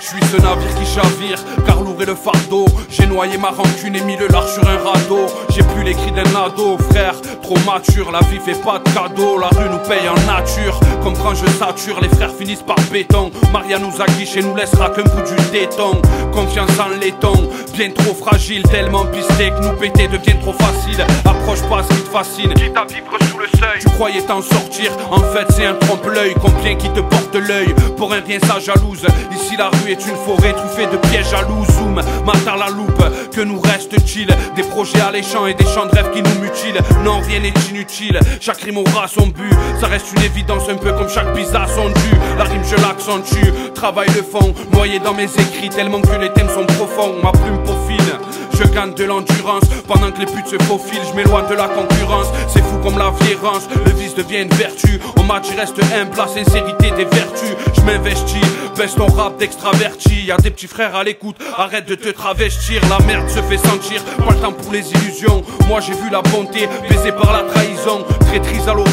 Je suis ce navire qui chavire, car lourd est le fardeau. J'ai noyé ma rancune et mis le large sur un radeau. J'ai plus les cris d'un ado, frère, trop mature. La vie fait pas de cadeau, la rue nous paye en nature. Comme quand je sature, les frères finissent par béton. Maria nous a et nous laissera qu'un bout du téton. Confiance en laiton, bien trop fragile, tellement pisté que nous péter devient trop facile. Approche pas ce qui te fascine, quitte à vivre sous le seuil. Tu croyais t'en sortir, en fait c'est un trompe-l'œil. Combien qui te porte l'œil, pour un rien ça jalouse. Ici la rue est une forêt truffée de pièges jaloux. Zoom, matin la loupe, que nous reste-t-il Des projets alléchants et des champs de rêve qui nous mutilent. Non, rien n'est inutile, chaque rime aura son but. Ça reste une évidence, un peu comme chaque pizza son dû. La rime je l'accentue, travaille le fond, noyé dans mes écrits tellement que les thèmes sont profonds. Ma plume peaufine, je gagne de l'endurance pendant que les putes se faufilent. Je m'éloigne de la concurrence, c'est fou comme la violence. Le vice devient une vertu. Au match, il reste humble, la sincérité des vertus. Je m'investis, baisse ton rap d'extraverti. Y'a des petits frères à l'écoute, arrête de te travestir. La merde se fait sentir, pas le temps pour les illusions. Moi j'ai vu la bonté baisée par la trahison. Traîtrise à l'horizon,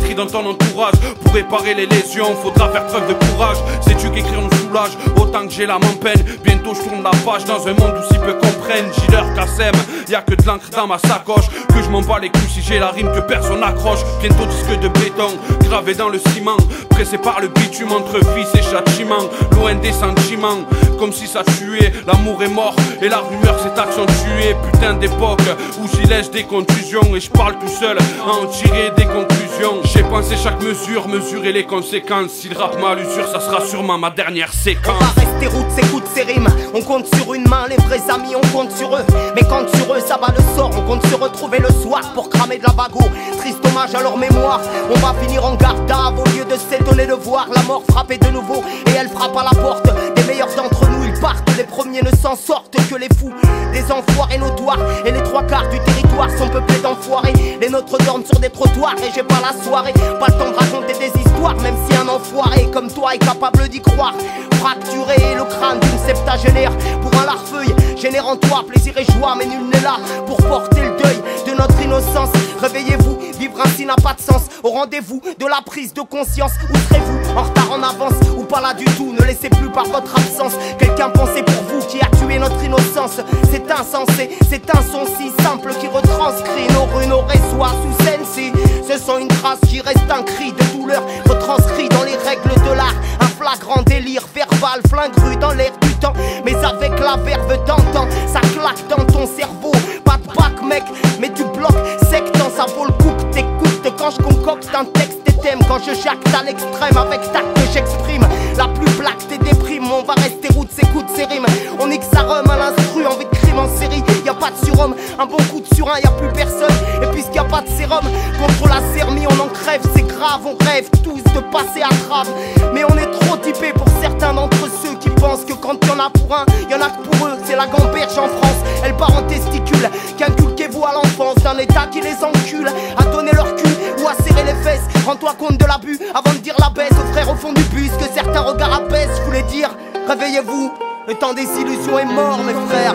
tri dans ton entourage. Pour réparer les lésions, faudra faire preuve de courage. Sais-tu qu'écrire nous soulage autant que j'ai l'âme en peine. Bientôt je tourne la page dans un monde où si peu comprennent. Gileur Kassem, y a que de l'encre dans ma sacoche. Je m'en bats les couilles si j'ai la rime que personne n'accroche. Bientôt disque de béton, gravé dans le ciment. Pressé par le bitume entre fils et châtiment. Loin des sentiments, comme si ça tuait. L'amour est mort et la rumeur s'est accentuée. Putain d'époque où j'y laisse des contusions. Et je parle tout seul à en tirer des conclusions. J'ai pensé chaque mesure, mesurer les conséquences. Si le rap m'a l'usure, ça sera sûrement ma dernière séquence. On va rester route, s'écoute ces rimes. On compte sur une main, les vrais amis, on compte sur eux. Mais quand sur eux, ça va le sort. On compte se retrouver le On va finir en garde au lieu de s'étonner de voir la mort frapper de nouveau. Et elle frappe à la porte des meilleurs d'entre nous. Ils partent, les premiers ne s'en sortent que les fous. Des enfoirés notoires. Et les trois quarts du territoire sont peuplés d'enfoirés. Les nôtres dorment sur des trottoirs et j'ai pas la soirée. Pas le temps de raconter des histoires, même si un enfoiré comme toi est capable d'y croire. Fracturer le crâne d'une septagénaire pour un larfeuille. Générant toi plaisir et joie, mais nul n'est là pour porter le deuil notre innocence. Réveillez-vous, vivre ainsi n'a pas de sens. Au rendez-vous de la prise de conscience, où serez-vous En retard en avance ou pas là du tout Ne laissez plus par votre absence quelqu'un penser pour vous qui a tué notre innocence. C'est insensé, c'est un son si simple qui retranscrit nos rues, nos résois sous Sensi. Ce sont une trace qui reste un cri de douleur retranscrit dans les règles de l'art. Un flagrant délire verbal, flingue dans l'air du temps. Mais avec la verve d'antan, ça claque dans ton cerveau. Avec tact que j'exprime. La plus black t'es déprime, on va rester route, s'écoute ses rimes. On nique sa rhum à l'instru, envie de crime en série. Y a pas de surhomme, un bon coup de surin, y a plus personne. Et puisqu'il y a pas de sérum, contre la sermie, on en crève, c'est grave. On rêve tous de passer à grave. Mais on est trop typé pour certains d'entre ceux qui pensent que quand y en a pour un, y en a que pour eux. C'est la gamberge en France, elle part en testicule. Qu'inculquez-vous à l'enfance d'un état qui les encule? À donner leur cul ou à serrer les fesses. Rends-toi compte de l'abus Le temps des illusions est mort, mes frères.